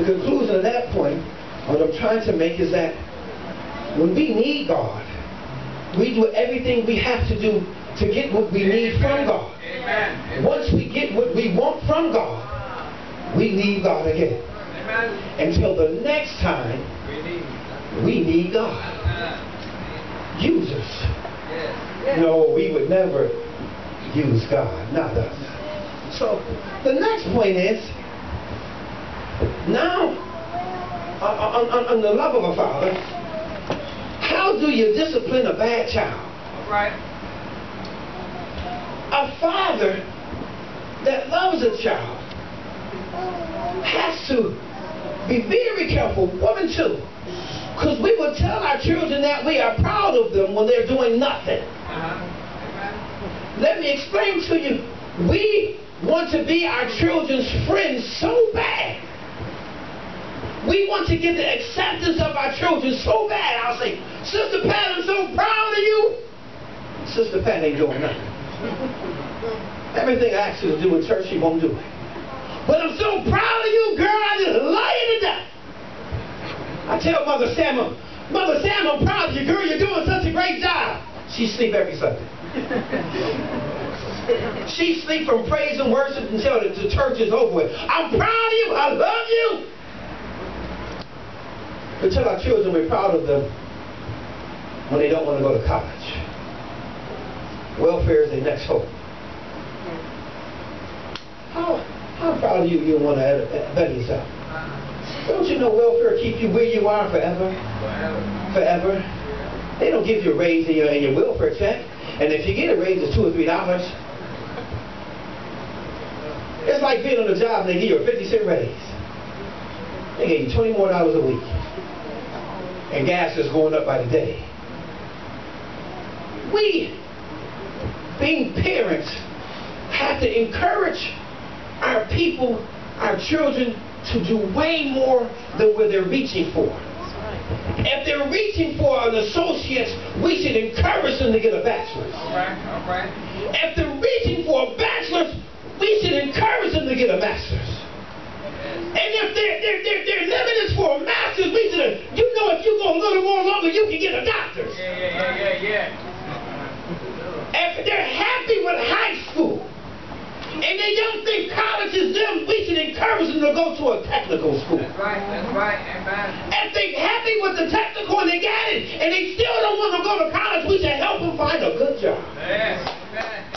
the conclusion of that point, what I'm trying to make is that when we need God, we do everything we have to do to get what we need from God. Amen. Once we get what we want from God, we leave God again. Amen. Until the next time We need. we need God. Use us. No, we would never use God, not us. So the next point is now on, on, on the love of a father, how do you discipline a bad child? Right. A father that loves a child has to be very careful, women too, because we will tell our children that we are proud of them when they're doing nothing. Uh-huh. Let me explain to you. We want to be our children's friends so bad. We want to get the acceptance of our children so bad. I'll say, Sister Pat, I'm so proud of you. Sister Pat ain't doing nothing. Everything I ask her to do in church, she won't do it. But I'm so proud of you, girl. I just love you to death. I tell Mother Sam, Mother Sam, I'm proud of you, girl. You're doing such a great job. She sleep every Sunday. She sleep from praise and worship until the, the church is over with. I'm proud of you. I love you. We tell our children we're proud of them when they don't want to go to college. Welfare is their next hope. How, how proud of you you want to better yourself? Don't you know welfare keep you where you are forever? Forever. They don't give you a raise in your, in your welfare check. And if you get a raise, it's two or three dollars. It's like being on a job and they give you a 50 cent raise. They gave you 20 more dollars a week. And gas is going up by the day. We, being parents, have to encourage our people, our children, to do way more than what they're reaching for. If they're reaching for an associate's, we should encourage them to get a bachelor's. All right. All right. If they're reaching for a bachelor's, we should encourage them to get a master's. And if their their their their limit is for a master's, we should you know if you go a little more longer, you can get a doctor's. Yeah. Yeah. Yeah. Yeah. Yeah. If they're happy with high school and they don't think college is them, we should encourage them to go to a technical school. That's right. That's right. Amen. If they're happy with the technical and they got it, and they still don't want to go to college, we should help them find a good job. Yes. Amen.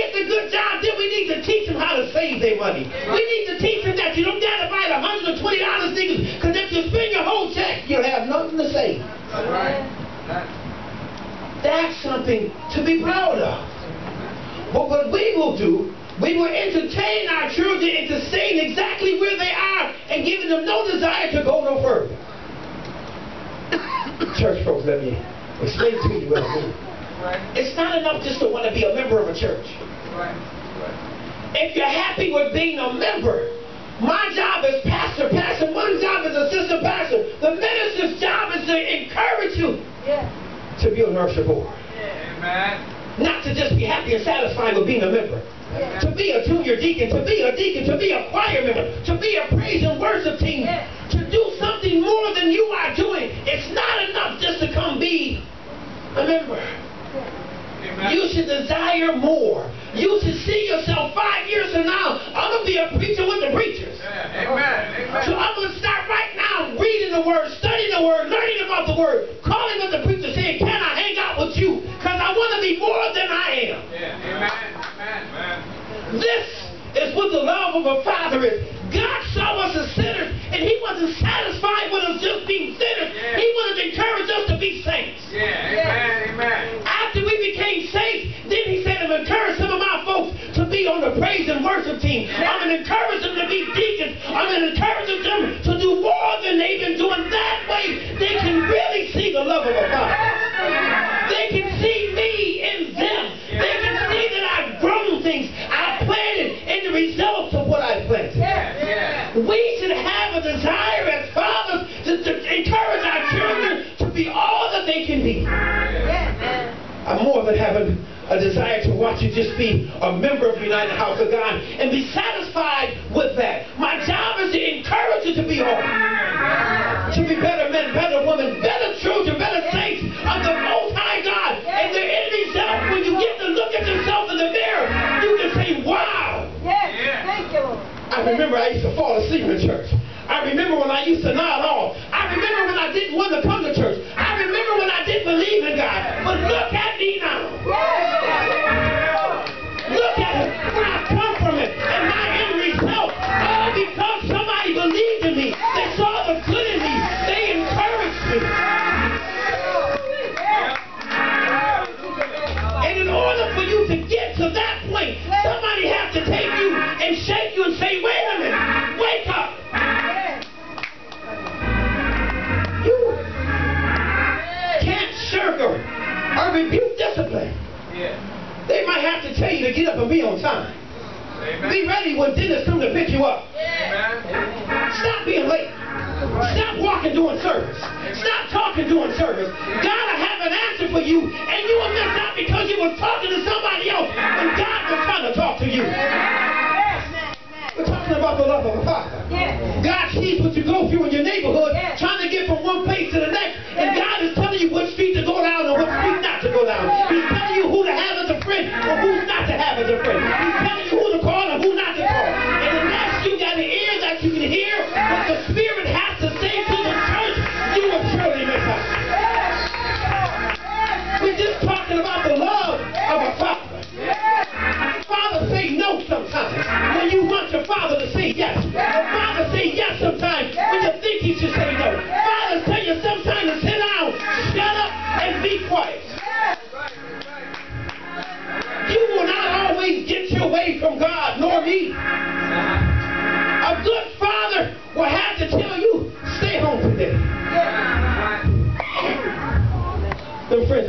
Get the good job, then we need to teach them how to save their money. We need to teach them that you don't got to buy the $120 Nikes, because if you spend your whole check, you'll have nothing to save. That's right. That's something to be proud of. But what we will do, we will entertain our children into staying exactly where they are and giving them no desire to go no further. Church folks, let me explain to you what I mean. Right. It's not enough just to want to be a member of a church. Right. Right. If you're happy with being a member, my job as pastor, pastor, one job is assistant pastor, the minister's job is to encourage you to be a nursery board. Amen. Not to just be happy and satisfied with being a member. To be a junior deacon, to be a deacon, to be a choir member, to be a praise and worship team, to do something more than you are doing. It's not enough just to come be a member. Amen. You should desire more. You should see yourself five years from now. I'm going to be a preacher with the preachers. Yeah. Amen. So I'm going to start right now reading the Word, studying the Word, learning about the Word, calling with the preacher saying, can I hang out with you? Because I want to be more than I am. Yeah. Amen. Amen. Amen. This is what the love of a father is. God saw us as sinners, and He wasn't satisfied with us just being sinners. Yeah. He wanted to encourage us to be saints. Yeah. Amen. Amen. On the praise and worship team. I'm going to encourage them to be deacons. I'm going to encourage them to do more than they've been doing. That way, they can really see the love of God. They can see me in them. They can see that I've grown things. I planted and the results of what I planted. We should have a desire as fathers to, to encourage our children to be all that they can be. I'm more than having a desire to watch you just be a member of the United House of God and be satisfied with that. My My job is to encourage you to be whole. To be better men, better women, better children, better saints of the Most High God. And the enemy self, when you get to look at yourself in the mirror, you can say, wow. Yes. Thank you, Lord. I remember I used to fall asleep in church. I remember when I used to nod off. I remember when I didn't want to come to church. I remember when I didn't believe in God. But look at me now. Get to that point, somebody has to take you and shake you and say, wait a minute. Wake up. You can't shirk or, or rebuke discipline. They might have to tell you to get up and be on time. Be ready when dinner's come to pick you up. Stop being late. Stop walking doing service. Stop talking doing service. God will have an answer for you, and you will miss because you were talking to somebody else when God was trying to talk to you. We're talking about the love of a father. God sees what you go through in your neighborhood, trying to get from one place to the next, and God is telling you what street to go down and what street not to go down. He's telling you who to have as a friend or who not to have as a friend. He's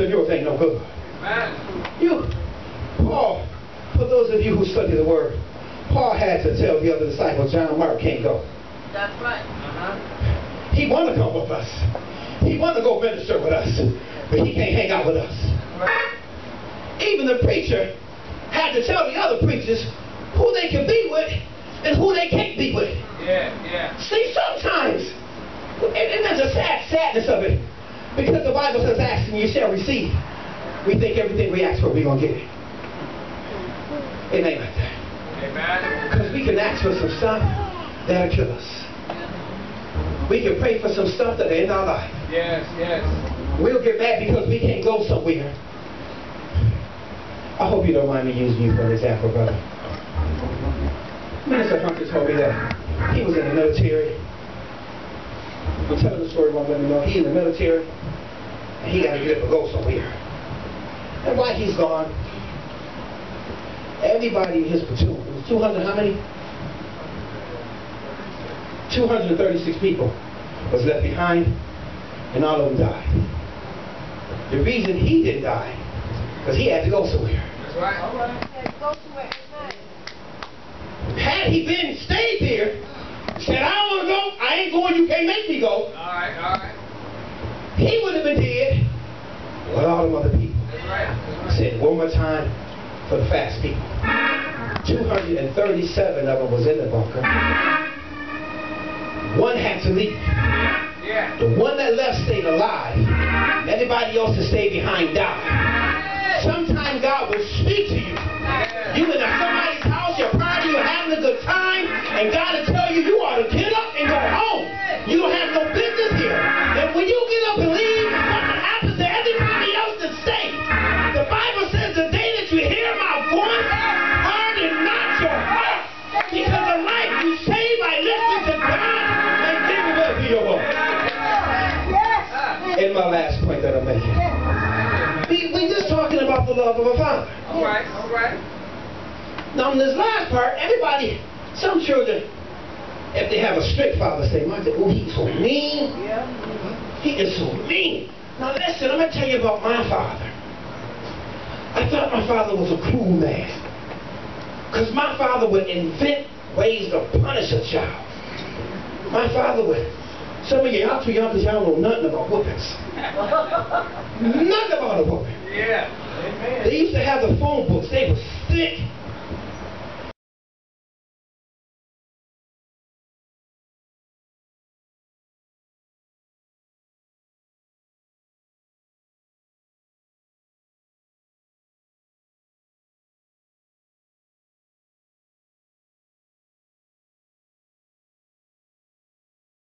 Friends of ain't no good. You, Paul, for those of you who study the Word, Paul had to tell the other disciples, John Mark can't go. That's right. Uh-huh. He want to come with us. He want to go minister with us, but he can't hang out with us. Right. Even the preacher had to tell the other preachers who they can be with and who they can't be with. Yeah, yeah. See, sometimes, and, and there's a sad sadness of it, because the Bible says, ask and you shall receive. We think everything we ask for, we're going to get it. It ain't like that. Amen. Because we can ask for some stuff that'll kill us. We can pray for some stuff that'll end our life. Yes, yes. We'll get mad because we can't go somewhere. I hope you don't mind me using you for an example, brother. Minister Hunter told me that he was in the military. I'm telling the story won't let me know. He in the military, and he got to get up and go somewhere. And while he's gone, everybody in his platoon, it was 200, how many? 236 people was left behind, and all of them died. The reason he didn't die, because he had to go somewhere. That's right. Go to it. Had he been stayed here, said, I don't want to go, I ain't going, you can't make me go, All right, all right. he would have been dead What all them other people. That's right. I said one more time for the fast people. 237 of them was in the bunker. One had to leave. Yeah. The one that left stayed alive. And everybody else that stayed behind died. Sometimes God will speak to you. You in somebody's house, your party, you're having a good time, and God will tell you you ought to My last point that I'm making. We, we just talking about the love of a father. All right, all right. Now, in this last part, everybody, some children, if they have a strict father, say, "My, oh, he's so mean. He is so mean." Now, listen, I'm gonna tell you about my father. I thought my father was a cruel man, cause my father would invent ways to punish a child. My father would. Some of you, y'all too young because y'all know nothing about whoopings. Nothing about a whooping. Yeah. They used to have the phone books. They were thick